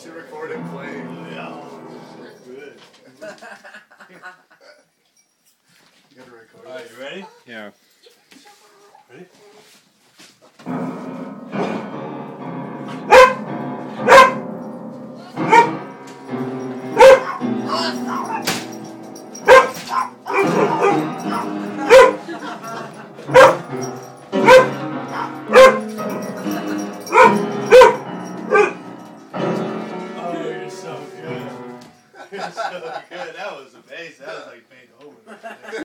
She recorded playing. Yeah. Good. You gotta record. Alright, you ready? Yeah. Ready? so good. That was amazing. That was like made over.